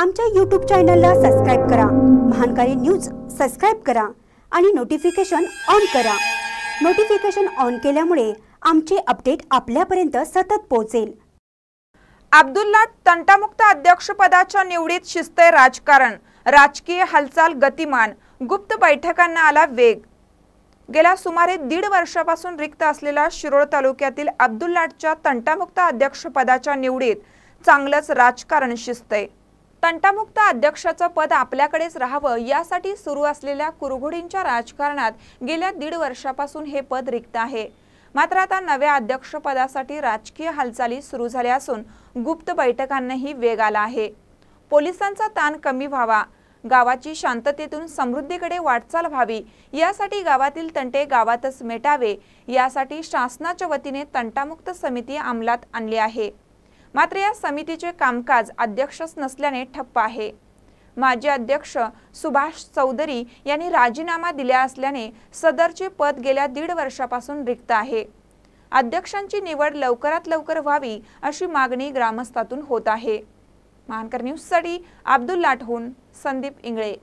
आमच्या यूट्यूब चॅनलला सबस्क्राईब करा. महानकारी न्यूज सबस्क्राईब करा आणि नोटिफिकेशन ऑन करा. नोटिफिकेशन ऑन केल्यामुळे आमचे अपडेट आपल्यापर्यंत सतत पोहोचेल. अब्दुल्ला तंटामुक्त अध्यक्षपदाच्या निवडीत शिस्त राजकारण. राजकीय हालचाल गतिमान. गुप्त बैठकांना आला वेग. गेल्या सुमारे दीड वर्षापासून रिक्त असलेल्या शिरोळ तालुक्यातील अब्दुल्लाटच्या तंटामुक्त अध्यक्षपदाच्या निवडीत चांगलंच राजकारण शिजतंय तंटामुक्त अध्यक्षाचं पद आपल्याकडेच राहावं यासाठी सुरू असलेल्या कुरघोडींच्या राजकारणात गेल्या दीड वर्षापासून हे पद रिक्त आहे. मात्र आता नव्या अध्यक्षपदासाठी राजकीय हालचाली सुरू झाल्या असून गुप्त बैठकांनाही वेग आला आहे. पोलिसांचा ताण कमी व्हावा गावाची शांततेतून समृद्धीकडे वाटचाल व्हावी यासाठी गावातील तंटे गावातच मेटावे यासाठी शासनाच्या वतीने तंटामुक्त समिती अंमलात आणली आहे. मात्र या समितीचे कामकाज अध्यक्षच नसल्याने ठप्प आहे. माजी अध्यक्ष सुभाष चौधरी यांनी राजीनामा दिला असल्याने सदरचे पद गेल्या दीड वर्षापासून रिक्त आहे. अध्यक्षांची निवड लवकरात लवकर व्हावी अशी मागणी ग्रामस्थातून होत आहे. महानकर न्यूजसाठी अब्दुल लाठहून संदीप इंगळे.